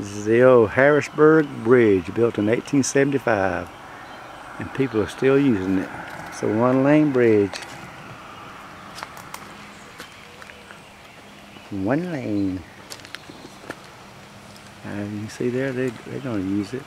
This is the old Harrisburg Bridge built in 1875 and people are still using it. It's a one lane bridge. One lane. And you see there, they, they're going to use it.